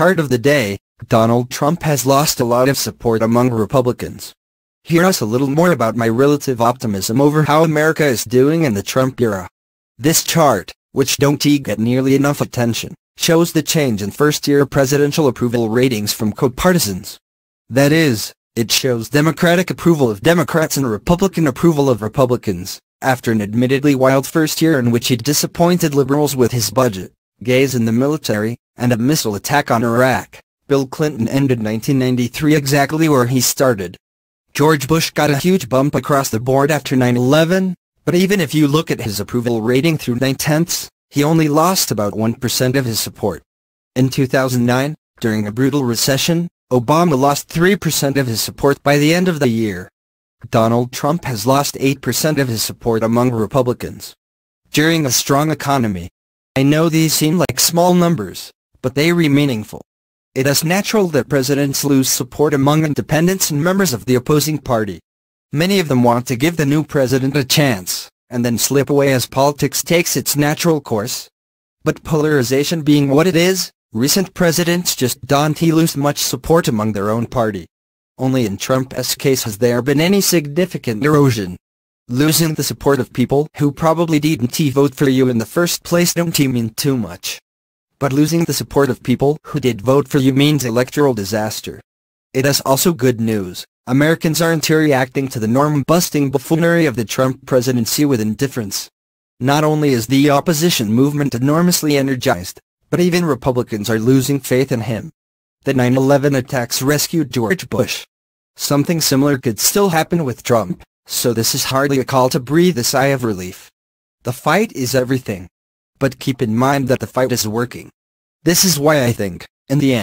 chart of the day, Donald Trump has lost a lot of support among Republicans. Hear us a little more about my relative optimism over how America is doing in the Trump era. This chart, which don't get nearly enough attention, shows the change in first-year presidential approval ratings from co-partisans. That is, it shows Democratic approval of Democrats and Republican approval of Republicans, after an admittedly wild first year in which he disappointed liberals with his budget, gays in the military, and a missile attack on Iraq. Bill Clinton ended 1993 exactly where he started. George Bush got a huge bump across the board after 9-11, but even if you look at his approval rating through 9 tenths, he only lost about 1% of his support. In 2009, during a brutal recession, Obama lost 3% of his support by the end of the year. Donald Trump has lost 8% of his support among Republicans. During a strong economy. I know these seem like small numbers, but they remain meaningful. It is natural that presidents lose support among independents and members of the opposing party. Many of them want to give the new president a chance, and then slip away as politics takes its natural course. But polarization being what it is, recent presidents just don't lose much support among their own party. Only in Trump's case has there been any significant erosion. Losing the support of people who probably didn't vote for you in the first place don't mean too much. But losing the support of people who did vote for you means electoral disaster. It is also good news. Americans aren't reacting to the norm-busting buffoonery of the Trump presidency with indifference. Not only is the opposition movement enormously energized, but even Republicans are losing faith in him. The 9-11 attacks rescued George Bush. Something similar could still happen with Trump, so this is hardly a call to breathe a sigh of relief. The fight is everything. But keep in mind that the fight is working. This is why I think, in the end,